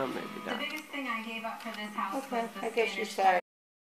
Oh, maybe not. The biggest thing I gave up for this house Okay, was the I guess you Spanish said